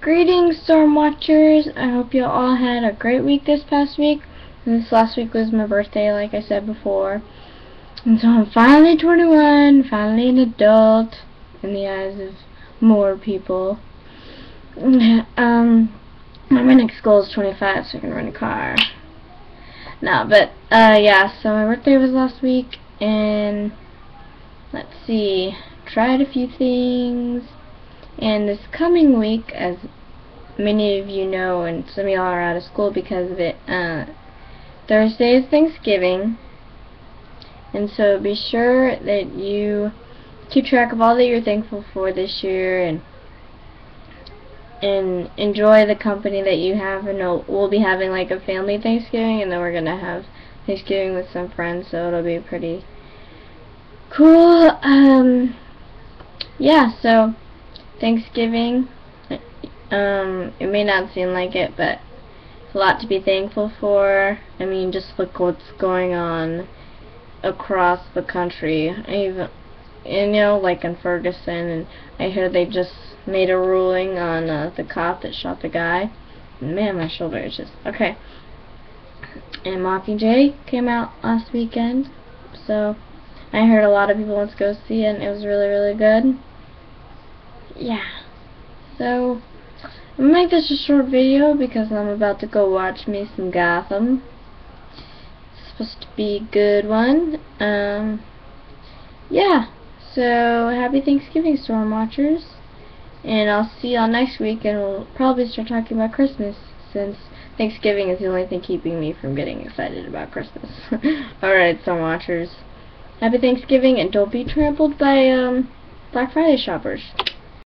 Greetings, Storm Watchers. I hope you all had a great week this past week. And this last week was my birthday, like I said before. And so I'm finally 21, finally an adult in the eyes of more people. Um, my next goal is 25, so I can rent a car. No, but, uh, yeah, so my birthday was last week, and let's see, tried a few things, and this coming week, as many of you know, and some of y'all are out of school because of it, uh, Thursday is Thanksgiving. And so be sure that you keep track of all that you're thankful for this year and and enjoy the company that you have and we'll be having like a family Thanksgiving and then we're gonna have Thanksgiving with some friends so it'll be pretty cool um yeah so Thanksgiving. Um, it may not seem like it, but it's a lot to be thankful for. I mean, just look what's going on across the country. Even, you know, like in Ferguson, and I hear they just made a ruling on uh, the cop that shot the guy. Man, my shoulder is just okay. And Mockingjay came out last weekend, so I heard a lot of people went to go see it, and it was really, really good yeah. So, I'm gonna make this a short video because I'm about to go watch me some Gotham. It's supposed to be a good one. Um, yeah. So, happy Thanksgiving, Storm Watchers. And I'll see y'all next week, and we'll probably start talking about Christmas, since Thanksgiving is the only thing keeping me from getting excited about Christmas. Alright, Storm Watchers. Happy Thanksgiving, and don't be trampled by, um, Black Friday shoppers.